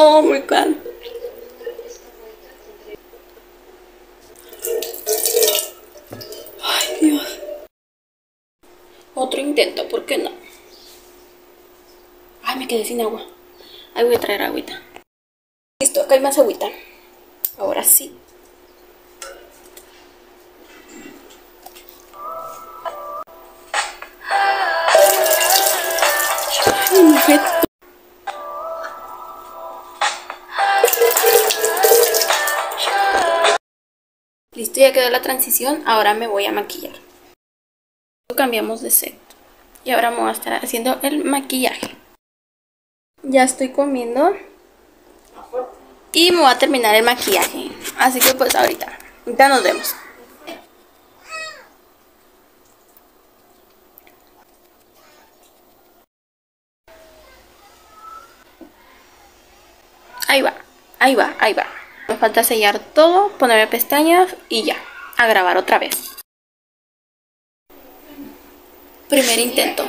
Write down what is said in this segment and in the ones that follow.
Oh my god. Ay, Dios. Otro intento, ¿por qué no? Ay, me quedé sin agua. Ahí voy a traer agüita. Listo, acá hay más agüita. Ahora sí. Ay. Listo, ya quedó la transición. Ahora me voy a maquillar. Cambiamos de set. Y ahora me voy a estar haciendo el maquillaje. Ya estoy comiendo. Y me voy a terminar el maquillaje. Así que pues ahorita. Ahorita nos vemos. Ahí va, ahí va, ahí va. Me falta sellar todo, ponerme pestañas y ya. A grabar otra vez. Primer intento.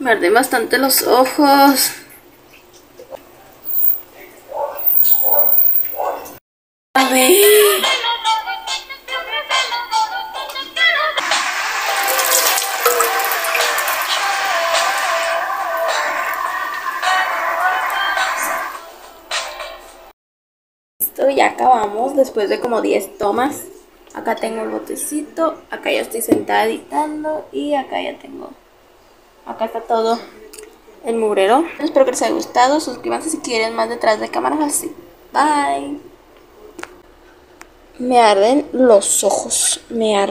Me arden bastante los ojos. A ver. Listo, ya acabamos después de como 10 tomas. Acá tengo el botecito, acá ya estoy sentada editando y acá ya tengo Acá está todo el mugrero. Espero que les haya gustado. Suscríbanse si quieren más detrás de cámaras así. Bye. Me arden los ojos. Me arden.